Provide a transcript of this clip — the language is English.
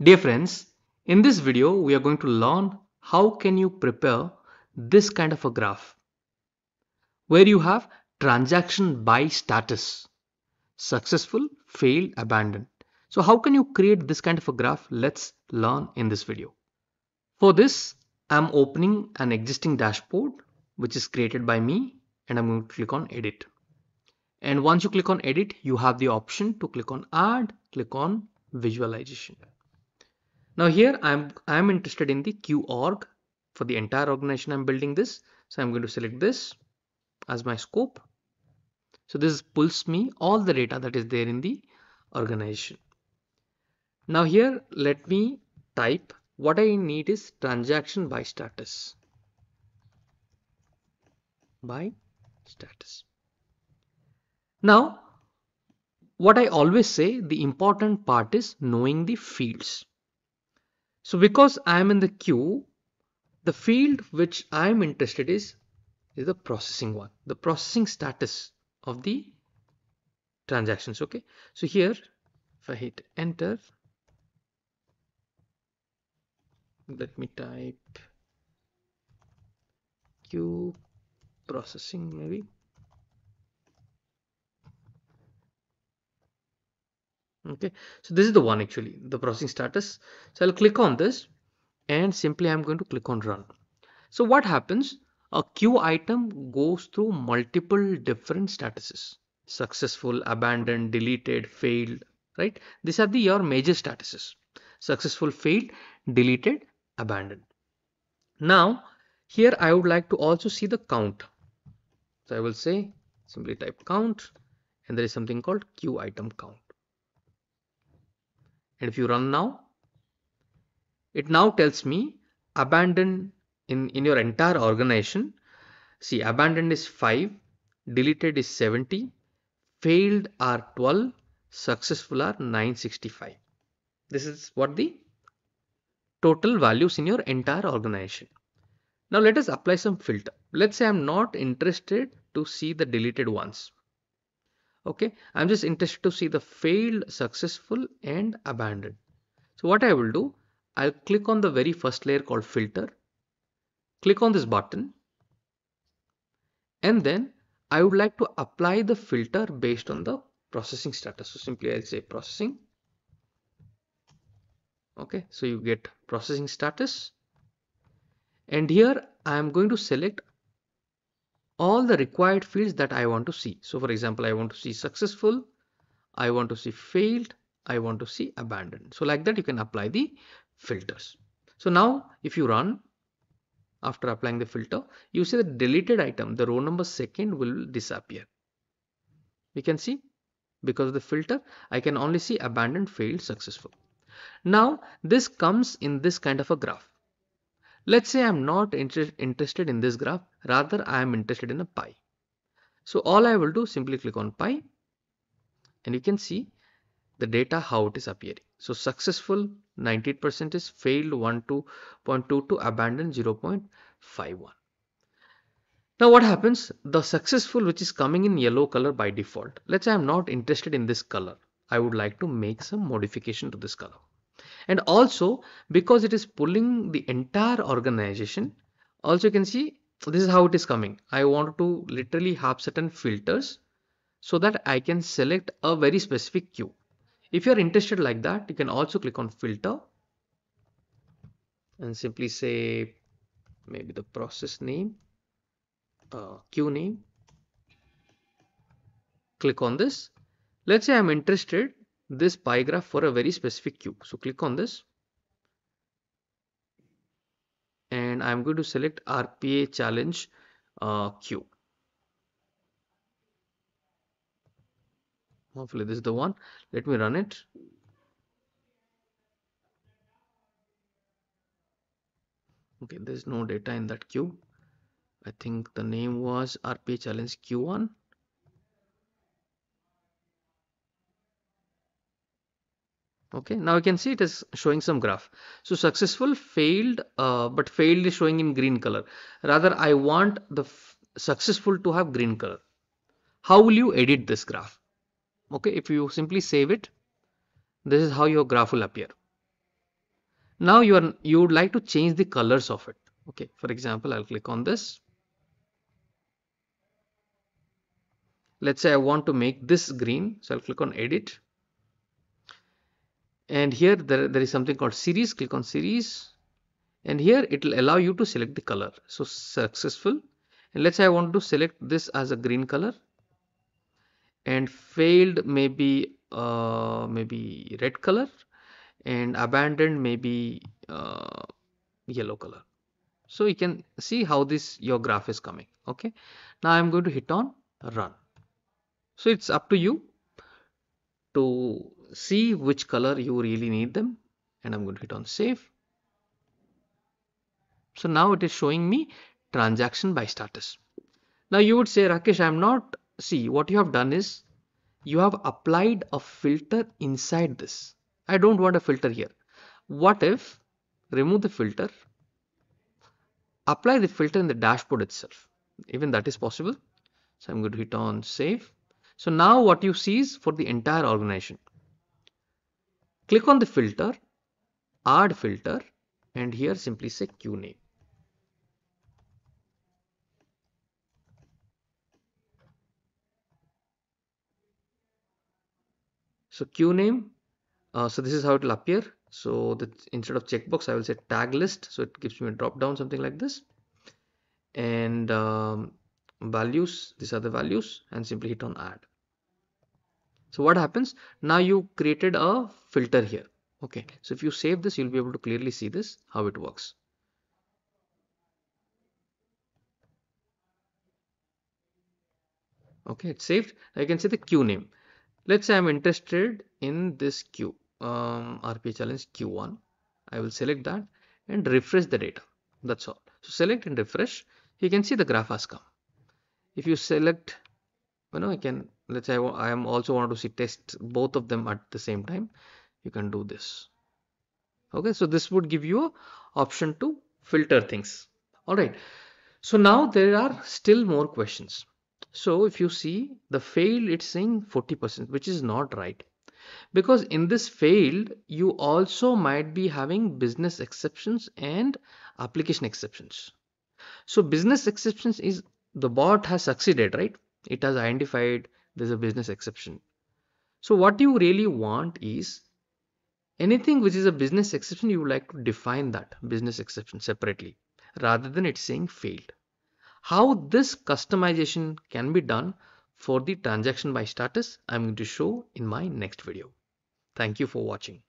Dear friends, in this video we are going to learn how can you prepare this kind of a graph where you have transaction by status successful, failed, abandoned. So how can you create this kind of a graph? Let's learn in this video. For this I'm opening an existing dashboard which is created by me and I'm going to click on edit. And once you click on edit you have the option to click on add, click on visualization. Now here I'm I'm interested in the Q org for the entire organization I'm building this. So I'm going to select this as my scope. So this pulls me all the data that is there in the organization. Now here let me type what I need is transaction by status by status. Now what I always say the important part is knowing the fields. So because I am in the queue, the field which I am interested is is the processing one, the processing status of the transactions. Okay, so here if I hit enter, let me type queue processing maybe. Okay. So this is the one actually the processing status. So I'll click on this and simply I'm going to click on run. So what happens? A queue item goes through multiple different statuses. Successful abandoned deleted failed right? These are the your major statuses. Successful failed deleted abandoned. Now here I would like to also see the count. So I will say simply type count and there is something called queue item count and if you run now it now tells me abandoned in in your entire organization. See abandoned is 5 deleted is 70 failed are 12 successful are 965 this is what the total values in your entire organization. Now let us apply some filter. Let's say i'm not interested to see the deleted ones okay? I'm just interested to see the failed successful and abandoned. So what i will do i'll click on the very first layer called filter click on this button and then i would like to apply the filter based on the processing status. So simply i'll say processing. Okay? So you get processing status. And here i am going to select all the required fields that I want to see. So for example, I want to see successful, I want to see failed, I want to see abandoned. So like that you can apply the filters. So now if you run after applying the filter, you see the deleted item, the row number second will disappear. We can see because of the filter, I can only see abandoned, failed, successful. Now this comes in this kind of a graph. Let's say I'm not inter interested in this graph, rather I am interested in a pie. So all I will do simply click on pie and you can see the data how it is appearing. So successful 98% is failed 12.22 abandoned 0.51. Now what happens? The successful which is coming in yellow color by default. Let's say I'm not interested in this color. I would like to make some modification to this color and also because it is pulling the entire organization also you can see this is how it is coming. I want to literally have certain filters so that i can select a very specific queue. If you are interested like that you can also click on filter and simply say maybe the process name uh, queue name. Click on this. Let's say i'm interested this pie graph for a very specific queue. So click on this and I'm going to select RPA challenge uh, queue. Hopefully this is the one. Let me run it. Okay, there's no data in that queue. I think the name was RPA challenge Q1. Okay now you can see it is showing some graph. So successful failed uh, but failed is showing in green color. Rather i want the successful to have green color. How will you edit this graph? Okay if you simply save it this is how your graph will appear. Now you are you would like to change the colors of it. Okay for example I'll click on this. Let's say I want to make this green so I'll click on edit and here there, there is something called series click on series. And here it will allow you to select the color. So successful. And let's say I want to select this as a green color. And failed maybe uh, maybe red color. And abandoned maybe uh, yellow color. So you can see how this your graph is coming. Okay. Now I'm going to hit on run. So it's up to you to see which color you really need them and I'm going to hit on save. So now it is showing me transaction by status. Now you would say Rakesh I'm not see what you have done is you have applied a filter inside this. I don't want a filter here. What if remove the filter apply the filter in the dashboard itself even that is possible. So I'm going to hit on save so now what you see is for the entire organization. Click on the filter, add filter and here simply say queue name. So queue name, uh, so this is how it will appear. So that instead of checkbox, I will say tag list. So it gives me a drop down, something like this. And um, values, these are the values and simply hit on add so what happens? Now you created a filter here. Okay. So if you save this you'll be able to clearly see this how it works. Okay it's saved. I can see the queue name. Let's say I'm interested in this queue um, RPA challenge Q1 I will select that and refresh the data. That's all. So select and refresh. You can see the graph has come. If you select you know I can let's say I am also want to see test both of them at the same time. You can do this. Okay so this would give you a option to filter things. All right so now there are still more questions. So if you see the failed it's saying 40% which is not right. Because in this failed you also might be having business exceptions and application exceptions. So business exceptions is the bot has succeeded right? It has identified there's a business exception. So what you really want is anything which is a business exception, you would like to define that business exception separately rather than it saying failed. How this customization can be done for the transaction by status, I'm going to show in my next video. Thank you for watching.